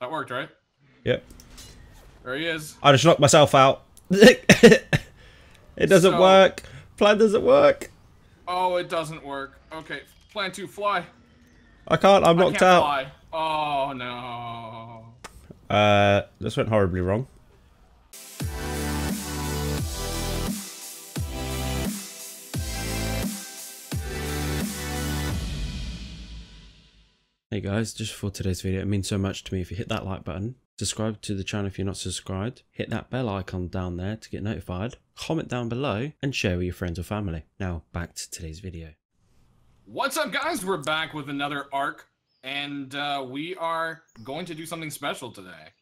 That worked, right? Yep. There he is. I just knocked myself out. it doesn't So- work. Plan doesn't work. Oh, it doesn't work. Okay, plan to fly. I can't. I'm I knocked can't out. fly. Oh no. Uh, this went horribly wrong. Hey guys, just for today's video, it means so much to me if you hit that like button, subscribe to the channel if you're not subscribed, hit that bell icon down there to get notified, comment down below, and share with your friends or family. Now, back to today's video. What's up, guys? We're back with another Ark, and uh, we are going to do something special today.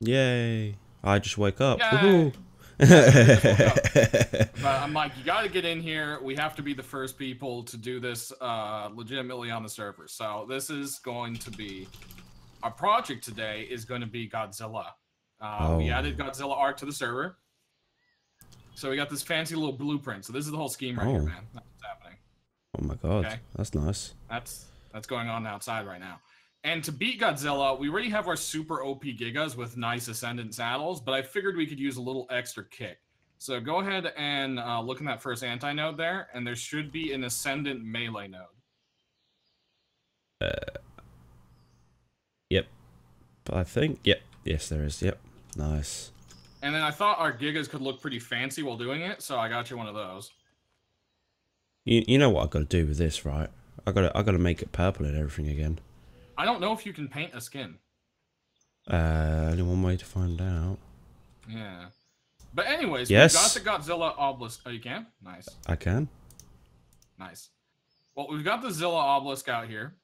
Yay! I just woke up. But I'm like, you got to get in here. We have to be the first people to do this uh, legitimately on the server. So this is going to be our project today. Is going to be Godzilla. Uh, We Oh. added Godzilla art to the server, so we got this fancy little blueprint. So this is the whole scheme right here, Oh. man. That's what's happening. oh my god, Okay. that's nice. That's that's going on outside right now. And to beat Godzilla, we already have our super OP Gigas with nice Ascendant saddles, but I figured we could use a little extra kick. So go ahead and uh, look in that first anti-node there, and there should be an Ascendant melee node. Uh, Yep. I think, yep. Yes, there is. Yep. Nice. And then I thought our Gigas could look pretty fancy while doing it, so I got you one of those. You, you know what I've got to do with this, right? I got to I got to make it purple and everything again. I don't know if you can paint a skin. Uh, only one way to find out. Yeah. But anyways, Yes. we've got the Godzilla obelisk. Oh, you can? Nice. I can. Nice. Well, we've got the Zilla obelisk out here.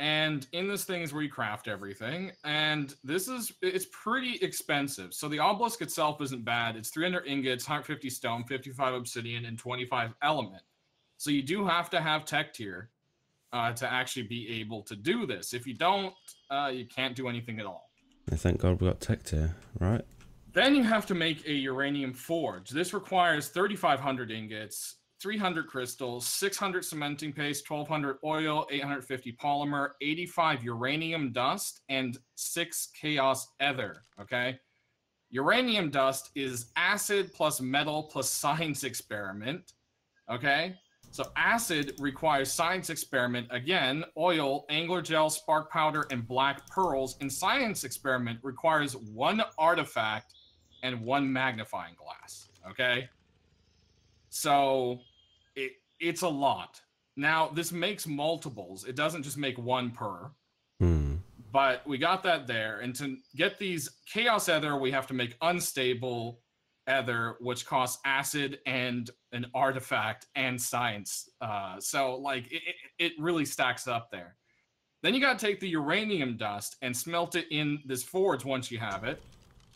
And in this thing is where you craft everything. And this is, it's pretty expensive. So the obelisk itself isn't bad. It's 300 ingots, 150 stone, 55 obsidian, and 25 element. So you do have to have tech tier uh, to actually be able to do this. If you don't, uh, you can't do anything at all. And thank God we got tech tier, right? Then you have to make a uranium forge. This requires 3,500 ingots, 300 crystals, 600 cementing paste, 1,200 oil, 850 polymer, 85 uranium dust, and 6 chaos ether. Okay. Uranium dust is acid plus metal plus science experiment. Okay. So acid requires science experiment again, oil, angler gel, spark powder, and black pearls. And science experiment requires one artifact and one magnifying glass. Okay. So it it's a lot. Now this makes multiples. It doesn't just make one per. Hmm. But we got that there. And to get these chaos ether, we have to make unstable ether, which costs acid and an artifact and science. Uh, so like it, it, really stacks up there. Then you got to take the uranium dust and smelt it in this forge once you have it.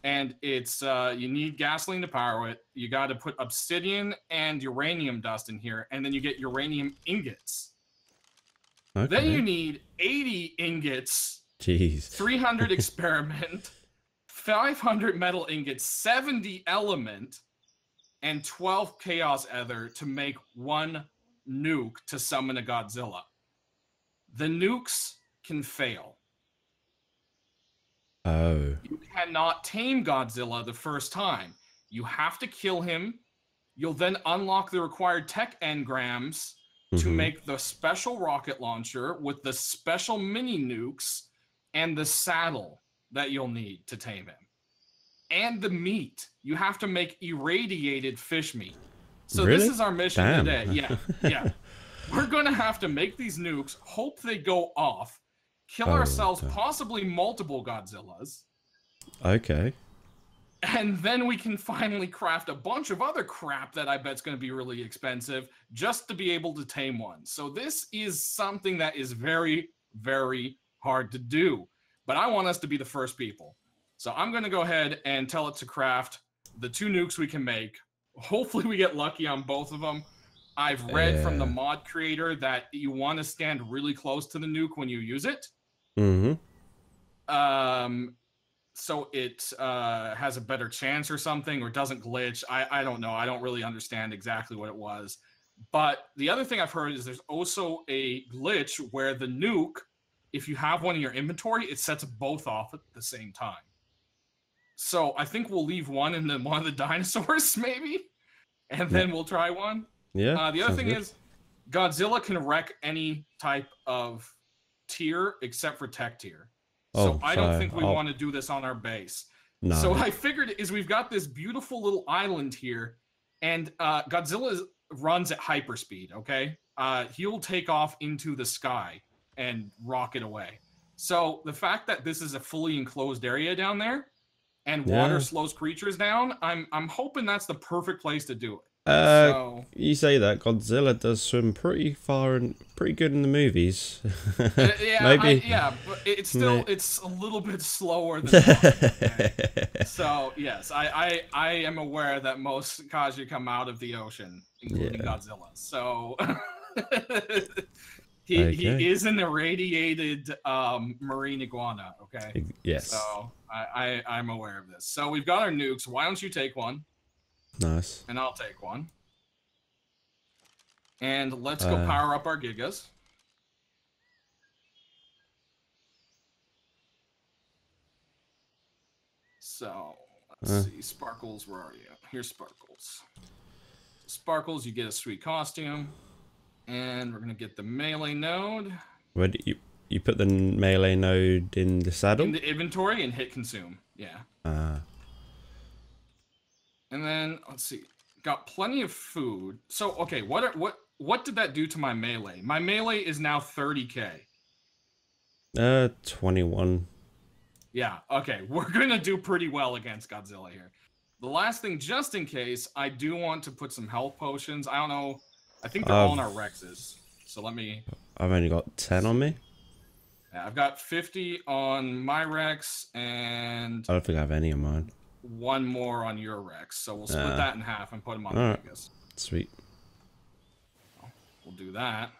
And it's uh, you need gasoline to power it. You got to put obsidian and uranium dust in here, and then you get uranium ingots. Okay. Then you need 80 ingots Jeez. 300 experiment, 500 metal ingots, 70 element, and 12 chaos ether to make one nuke to summon a Godzilla. The nukes can fail. Oh. You cannot tame Godzilla the first time. You have to kill him. You'll then unlock the required tech engrams to Mhm. make the special rocket launcher with the special mini nukes and the saddle that you'll need to tame him. And the meat. You have to make irradiated fish meat. So Really? this is our mission Damn. today. Yeah. Yeah. We're going to have to make these nukes, hope they go off, kill Oh, ourselves possibly multiple Godzillas, Okay. and then we can finally craft a bunch of other crap that I bet's going to be really expensive just to be able to tame one. So this is something that is very, very hard to do. But I want us to be the first people. So I'm going to go ahead and tell it to craft the two nukes we can make. Hopefully we get lucky on both of them. I've read from the mod creator that you want to stand really close to the nuke when you use it Mm-hmm. um so it uh has a better chance or something or doesn't glitch i i don't know i don't really understand exactly what it was but the other thing i've heard is there's also a glitch where the nuke if you have one in your inventory, it sets both off at the same time. So I think we'll leave one in the one of the dinosaurs, maybe, and then we'll try one. Yeah. Uh, the other thing good. is, Godzilla can wreck any type of tier except for tech tier. Oh, So I don't so think we I'll- want to do this on our base. no. So I figured is we've got this beautiful little island here, and uh, Godzilla is- runs at hyperspeed. Okay, uh, he'll take off into the sky and rocket away. So the fact that this is a fully enclosed area down there, and water slows creatures down, I'm I'm hoping that's the perfect place to do it. uh, so you say that Godzilla does swim pretty far and pretty good in the movies. uh, yeah, Maybe. I, yeah, but it's still it's a little bit slower than. okay? So yes, I, I I am aware that most kaiju come out of the ocean, including Yeah. Godzilla. So he Okay. he is an irradiated um, marine iguana. Okay, yes. so I, I I'm aware of this. So we've got our nukes. Why don't you take one, Nice. and I'll take one, and let's go Uh, power up our gigas. So let's Uh. see, Sparkles, where are you? Here's Sparkles. Sparkles, you get a sweet costume, and we're gonna get the melee node Where do you you put the melee node in the saddle? in the inventory and hit consume. Yeah, Ah, and then let's see, got plenty of food. So okay, what are, what what did that do to my melee? My melee is now 30k. uh, twenty-one. Yeah, okay. We're going to do pretty well against Godzilla here. The last thing, just in case, I do want to put some health potions. I don't know. I think they're all in our Rexes. So let me. I've only got ten on me. yeah, I've got 50 on my Rex and I don't think I have any of mine. one more on your Rex. So we'll split that in half and put them on Alright. Vegas. Sweet. We'll do that.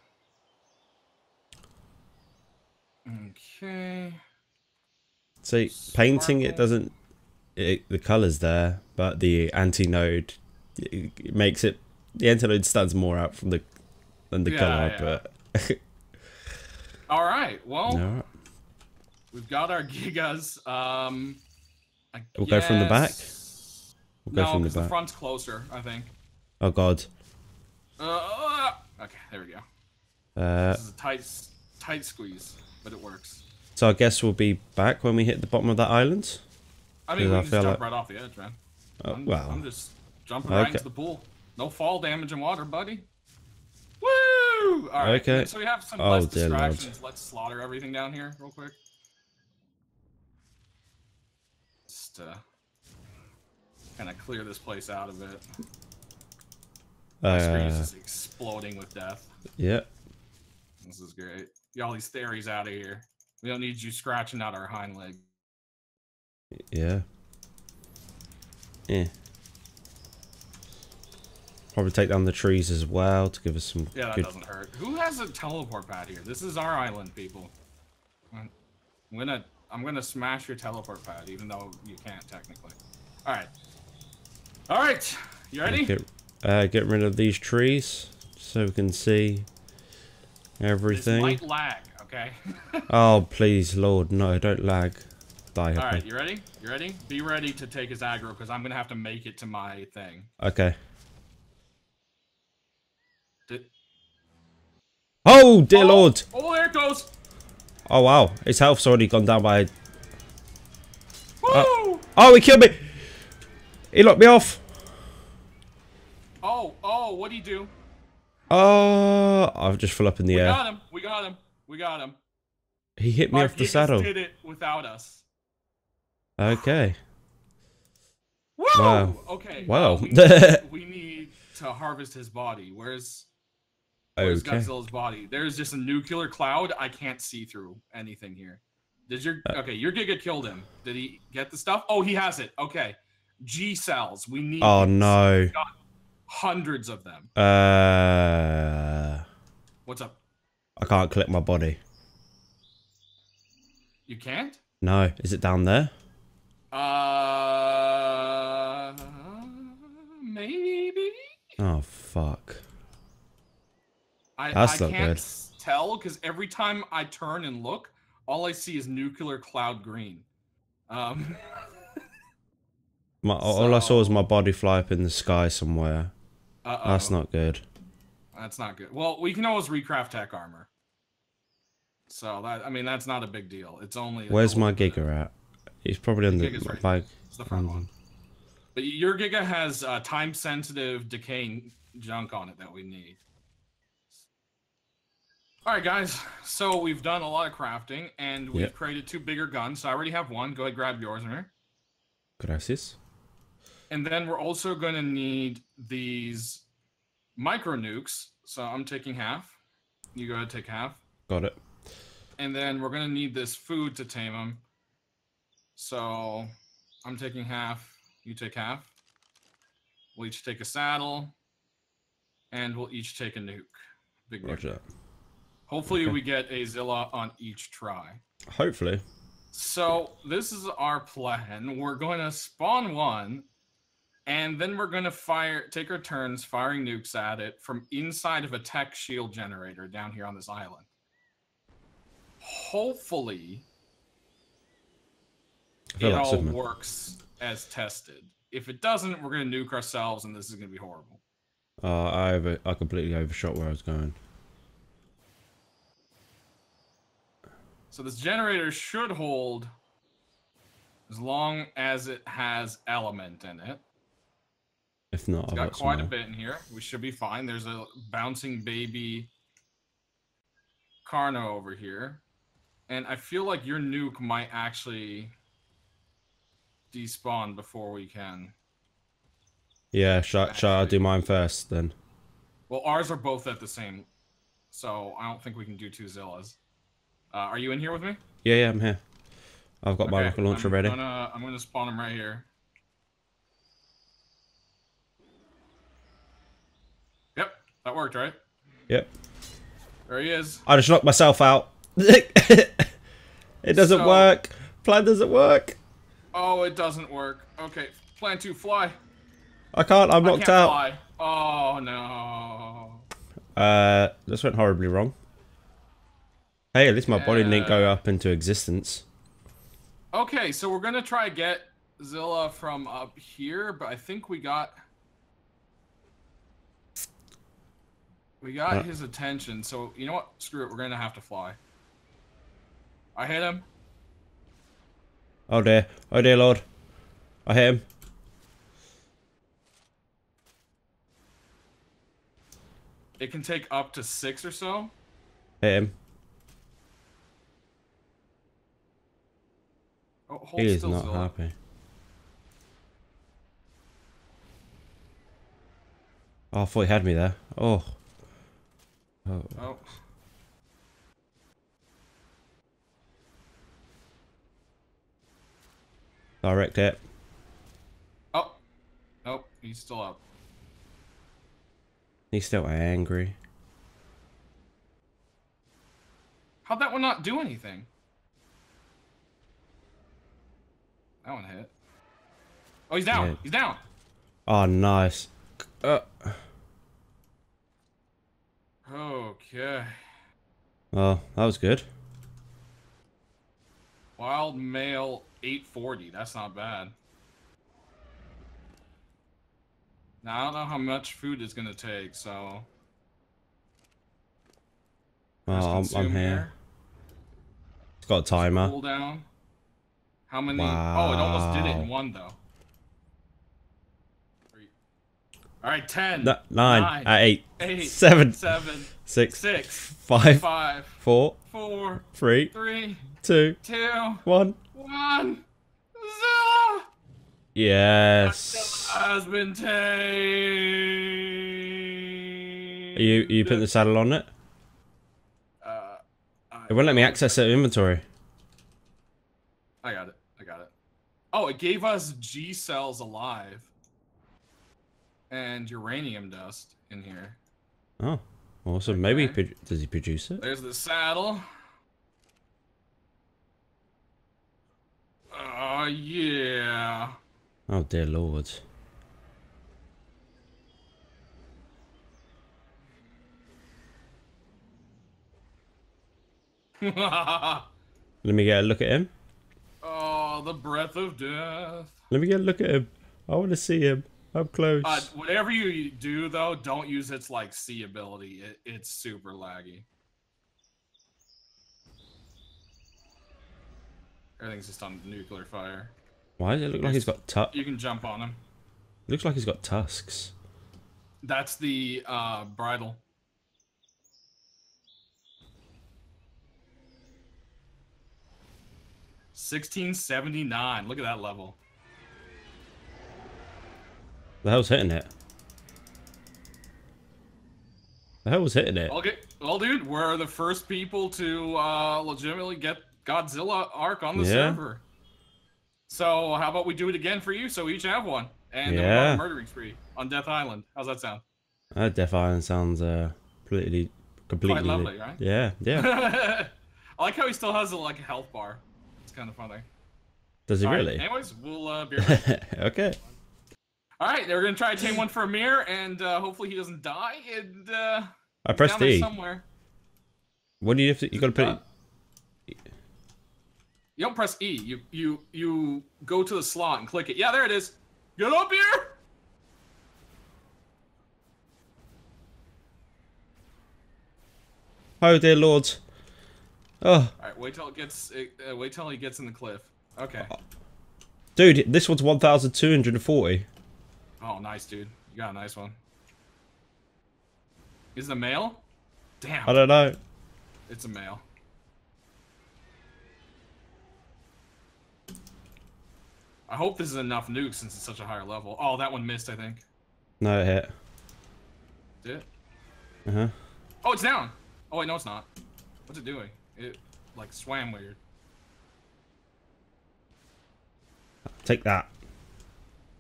Okay. See, painting it doesn't. It, the colors there, but the anti-node it, it makes it. The anti-node stands more out from the than the Yeah, color, yeah. All right. Well, Alright. we've got our Gigas. Um, I We'll go from the back? We'll go no, from the the front's closer, I think. Oh god. Uh, okay, there we go. Uh, This is a tight, tight squeeze, but it works. so I guess we'll be back when we hit the bottom of that island. I mean, we I just jump like- right off the edge, man. Oh, I'm, well, I'm just jumping right into the pool. No fall damage in water, buddy. Woo! All right. Okay. So we have some Oh, less distractions. Let's slaughter everything down here real quick. Just uh, kind of clear this place out of it. My screen is uh, just exploding with death. Yep. This is great. Get all these theories out of here. We don't need you scratching out our hind leg. Yeah. Yeah. Probably take down the trees as well to give us some Yeah, that good. doesn't hurt. Who has a teleport pad here? This is our island, people. I'm gonna I'm gonna smash your teleport pad, even though you can't technically. All right. All right. You ready? Get, uh, get rid of these trees so we can see This everything. might lag. Okay. Oh, please, Lord, no, don't lag. Die. All right. You ready? You ready? Be ready to take his aggro because I'm gonna have to make it to my thing. Okay. Oh, dear oh, Lord. Oh, there it goes. Oh, wow. His health's already gone down by. Woo! Oh, he killed me. He locked me off. oh, oh, what'd he do? Oh, I've just fell up in the We air. got him. We got him. We got him. He hit me Our off the saddle. Did it without us. Okay. Woo! Wow. Okay. Wow. uh, we, need, we need to harvest his body. Where's Where's Okay. Godzilla's body? There's just a nuclear cloud. I can't see through anything here. Did your Uh, okay? Your Giga killed him. Did he get the stuff? Oh, he has it. Okay. G cells. We need. Oh, no. Hundreds of them. Uh, What's up? I can't click my body. You can't? No, is it down there? Uh, maybe. Oh fuck. I, That's I can't good. tell because every time I turn and look, all I see is nuclear cloud green. Um, My, all I saw was my body fly up in the sky somewhere. uh-oh. That's not good. That's not good. Well, we can always recraft tech armor. So that I mean that's not a big deal. It's only Where's my little bit. Giga at? He's probably in the Giga's right. It's the front one. But your Giga has uh, time sensitive decaying junk on it that we need. All right, guys. So we've done a lot of crafting and we've Yep. created two bigger guns. So I already have one. Go ahead, grab yours, Amer. Gracias. And then we're also going to need these micro nukes. So I'm taking half. You go ahead, take half. Got it. and then we're gonna need this food to tame them. So I'm taking half, you take half. We'll each take a saddle, and we'll each take a nuke. Big nuke. Roger that. Hopefully, Okay. we get a Zilla on each try. Hopefully. So this is our plan. We're going to spawn one, and then we're going to fire, take our turns firing nukes at it from inside of a tech shield generator down here on this island. Hopefully, it all works as tested. If it doesn't, we're going to nuke ourselves, and this is going to be horrible. Uh, I over, I completely overshot where I was going. So this generator should hold as long as it has element in it. If not, It's got quite a bit in here. We should be fine. There's a bouncing baby Carno over here. And I feel like your nuke might actually despawn before we can. Yeah, shall, shall I do mine first then? Well, ours are both at the same, so I don't think we can do two Zillas. Uh, are you in here with me? Yeah, yeah, I'm here. I've got my rocket launcher I'm ready. Gonna, I'm gonna spawn him right here. Yep, that worked, right? Yep. There he is. I just knocked myself out. it doesn't So- work. Plan doesn't work. Oh, it doesn't work. Okay, plan to fly. I can't. I'm I knocked can't out. fly. Oh no. Uh, this went horribly wrong. Hey, at least my body didn't go up into existence. Okay, so we're gonna try to get Zilla from up here, but I think we got we got Uh. his attention. So you know what? Screw it. We're gonna have to fly. I hit him. Oh dear. Oh dear lord. I hit him. It can take up to six or so. Hit him. Hold He is not happy. Oh, I thought he had me there. Oh. Oh. Oh. Direct hit. Oh. Nope. He's still up. He's still angry. How'd that one not do anything? That one hit. Oh, he's down. Yeah. He's down. Oh, nice. Uh, Okay. well, that was good. Wild male 840. That's not bad. Now I don't know how much food it's gonna take, so. Well, I'm, I'm consume here. It's got a timer. Cool down. How many? Oh, it almost did it in one though. Three. All right, ten, N- nine, Nine. uh, eight, eight, seven, seven, six, six, five, five, four, four, three, three, two, two, one. one. Zilla Yes. has been tamed. Are you are you putting the saddle on it? Uh, I- It won't let me access the inventory. I got it. I got it. Oh, it gave us G cells alive and uranium dust in here. Oh, awesome. Maybe he does he produce it? There's the saddle. Oh, yeah. Oh dear lord. Let me get a look at him. Oh, the breath of death. Let me get a look at him. I want to see him. Up close. Uh, whatever you do, though, don't use its like C ability. It, it's super laggy. Everything's just on nuclear fire. Why does it look like he's got tu- You can jump on him. Looks like he's got tusks. That's the uh, bridle. Sixteen seventy nine. Look at that level. The hell's hitting it? The hell was hitting it? Okay, well, dude, we're the first people to uh, legitimately get Godzilla Ark on the Yeah. server. So how about we do it again for you? So we each have one, and then we'll Yeah. a murdering spree on Death Island. How's that sound? That Death Island sounds uh, completely, completely. lovely, right? Yeah, yeah. I like how he still has a, like a health bar. Kind of funny. Does he All right, really? Anyways, we'll uh, be right okay. All right, we're gonna try to take one for Amer, and uh, hopefully he doesn't die. And uh, I pressed D. somewhere. What do you have to? You got to put. Uh, You don't press E. You you you go to the slot and click it. Yeah, there it is. Get up here. Oh dear lord. Oh, All right, wait till it gets. Uh, wait till he gets in the cliff. Okay. dude, this one's one thousand two hundred and forty. Oh, nice, dude. You got a nice one. Is it a male? Damn, I don't know. it's a male. I hope this is enough nukes since it's such a higher level. Oh, that one missed, I think. No it hit. Did it? Uh huh. Oh, it's down. Oh wait, no, it's not. What's it doing? It like swam weird. Take that.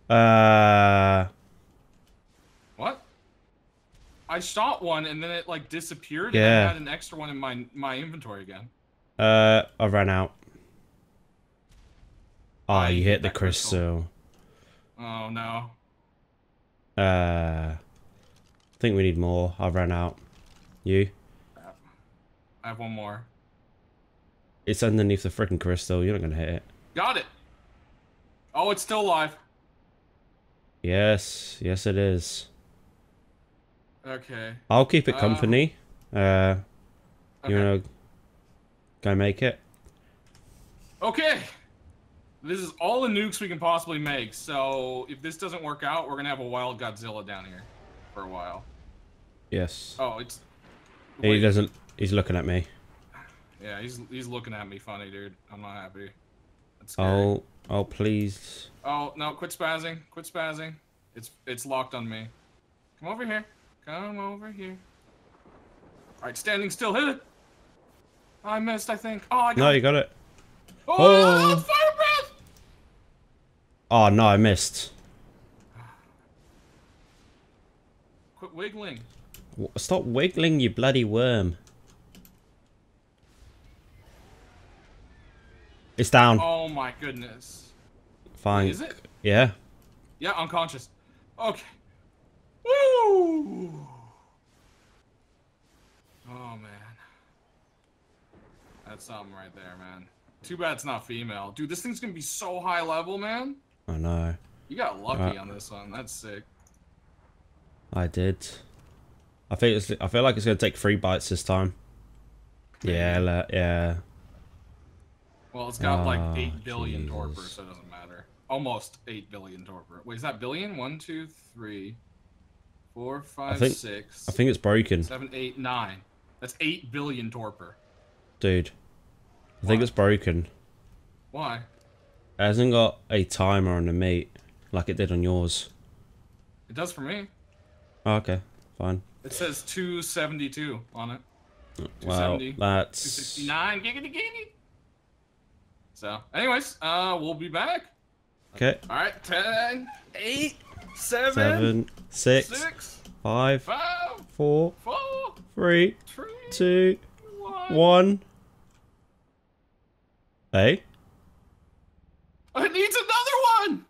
Uh. What? I shot one and then it like disappeared. Yeah. And I had an extra one in my my inventory again. Uh. I ran out. Ah, Ah, you hit the crystal. crystal. Oh no. Uh. I think we need more. I've ran out. You? I have one more. It's underneath the freaking crystal. You're not gonna hit it. Got it. Oh, it's still alive. Yes. Yes, it is. Okay. I'll keep it Uh, company. Uh. okay. You wanna go make it? Okay. This is all the nukes we can possibly make. So if this doesn't work out, we're gonna have a wild Godzilla down here for a while. Yes. Oh, it's. he doesn't. He's looking at me. Yeah, he's he's looking at me funny, dude. I'm not happy. That's scary. Oh. Oh, please. Oh no! Quit spazzing! Quit spazzing! It's it's locked on me. Come over here. Come over here. All right, standing still. Hit it. I missed. I think. Oh, I got. No, it. you got it. Oh, Oh. oh, oh fire breath! Oh no, I missed. Quit wiggling. Stop wiggling, you bloody worm. It's down. Oh my goodness. Fine. Is it? Yeah. Yeah, unconscious. Okay. Woo! Oh man. That's something right there, man. Too bad it's not female. Dude, this thing's gonna be so high level, man. I know. You got lucky Uh, on this one. That's sick. I did. I think it's. I feel like it's gonna take three bites this time. Yeah. Yeah. Well, it's got like Ah, 8 billion Jesus. torpor, so it doesn't matter. Almost 8 billion torpor. Wait, is that billion? One, two, three, four, five, think- six, I think it's broken, seven, eight, nine. That's 8 billion torpor. dude. I think it's broken. Why? It hasn't got a timer on the meat like it did on yours. It does for me. Oh, okay. Fine. It says 272 on it. 270, that's 269 giggity giggity. So, anyways, uh, we'll be back. okay. All right, 10, 8, 7, Seven, six, 6, five, 5, four, 4, three, 3, two, 1. one. Hey, It needs another one!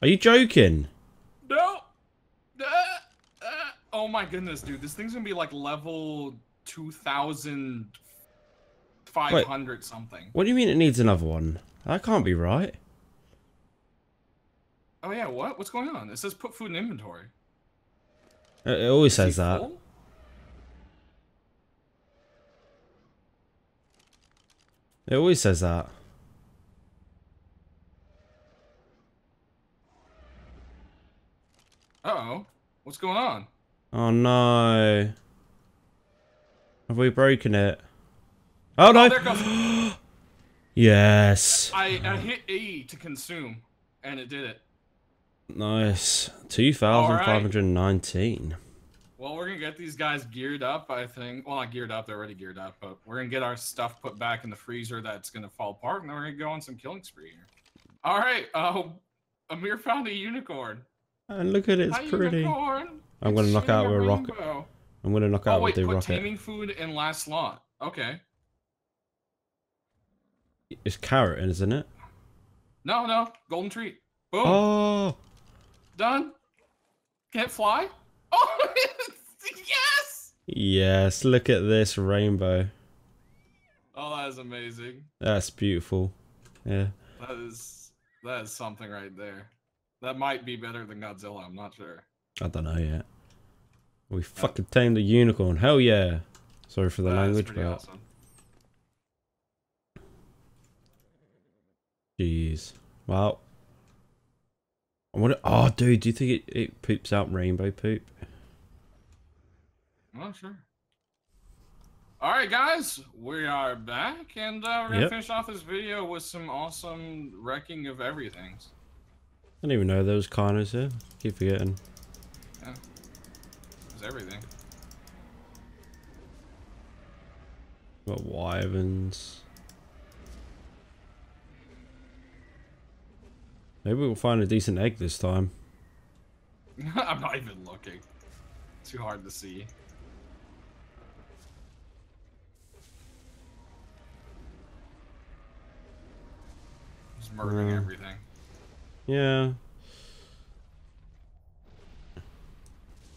are you joking? No! Uh, uh, oh my goodness, dude. This thing's gonna be like level 2500 500 something. What do you mean it needs another one? That can't be right. Oh yeah, what? What's going on? It says put food in inventory. It, it always Is says that. full? It always says that. Uh-oh. What's going on? Oh no. Have we broken it? Oh no! Oh, there goes. yes. I, I hit E to consume, and it did it. Nice. 2,519. Well, we're gonna get these guys geared up. I think. Well, not geared up; they're already geared up. But we're gonna get our stuff put back in the freezer. That's gonna fall apart, and then we're gonna go on some killing spree here. All right. Oh, Amer found a unicorn. And look at it, it's pretty. Unicorn. I'm gonna knock out with a rocket. I'm gonna knock Oh out wait, with the put rocket. taming food in last slot. Okay. It's carrot, isn't it? No, no, golden treat. Boom. Oh! Done. Can't fly. Oh, yes. Yes, look at this rainbow. Oh, that is amazing. That's beautiful. Yeah. That is that is something right there. That might be better than Godzilla. I'm not sure. I don't know yet. We fucking tamed a unicorn. Hell yeah. Sorry for the That language, but awesome. Jeez. Well. I wonder. Oh, dude, do you think it, it poops out rainbow poop? I'm not sure. All right, guys, we are back, and uh, we're gonna Yep. finish off this video with some awesome wrecking of everything. I didn't even know there was carners here. Keep forgetting. Yeah, it's everything. Got wyverns. Maybe we'll find a decent egg this time. I'm not even looking. Too hard to see. Just murdering Uh. everything. Yeah.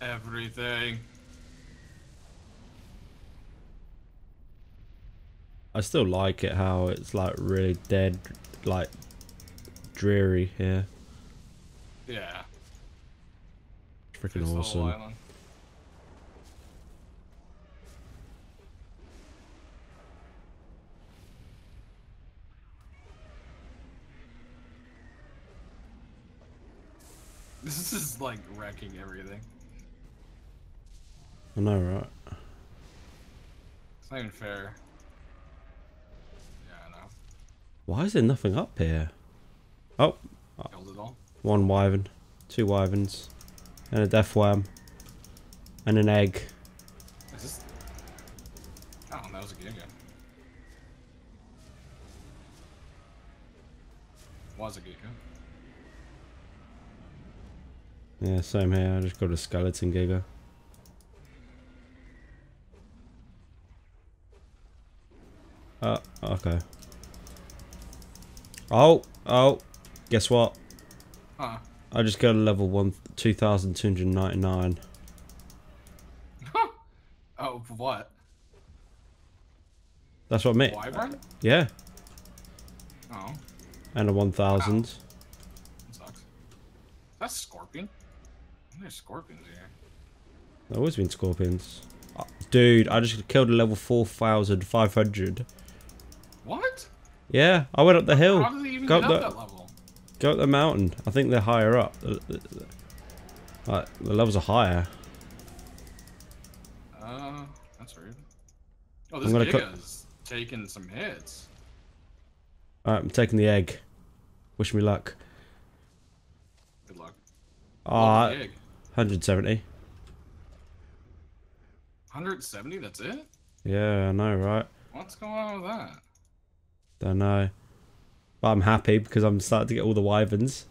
Everything. I still like it how it's like really dead, like dreary here. Yeah. Freaking It's the whole awesome. This is like wrecking everything. I know, right? It's not even fair. Yeah, I know. Why is there nothing up here? Oh, Killed it all. one wyvern, two wyverns, and a death worm, and an egg. Is this? Oh, that was a giga. Was a giga. Yeah, same here. I just got a skeleton giga. Uh, okay. Oh, oh, guess what? Huh. I just got a level one, 2,299. oh, for what? That's what I meant. Wyvern? Yeah, Oh, and a 1,000. that sucks. That's scorpion. There's scorpions here. There always been scorpions. Uh, Dude, I just killed a level 4,500. What? Yeah, I went up the hill. How did they even Go get up up that level? Go up the mountain. I think they're higher up. The, the, the- like, the levels are higher. Uh, that's weird. Oh, this gonna giga taking some hits. Alright, I'm taking the egg. Wish me luck. Good luck. Ah, gig? 170. 170. That's it. Yeah, I know, right? What's going on with that? Don't know. But I'm happy because I'm starting to get all the wyverns.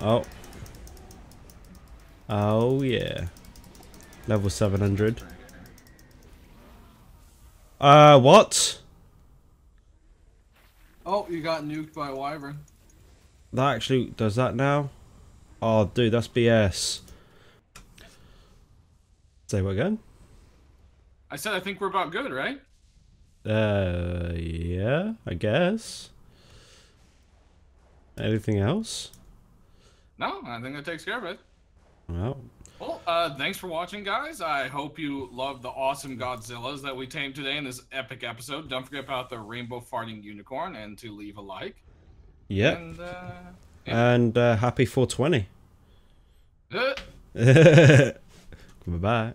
Oh. Oh, yeah. Level 700. Uh, what? Oh, you got nuked by a wyvern. That actually does that now? Oh, dude, that's BS. Say what again? I said I think we're about good, right? Uh, yeah, I guess. Anything else? No, I think that takes care of it. Well, Well, uh, thanks for watching, guys. I hope you loved the awesome Godzillas that we tamed today in this epic episode. Don't forget about the rainbow farting unicorn and to leave a like. yeah. And, uh, And uh, happy 420. uh, Bye bye.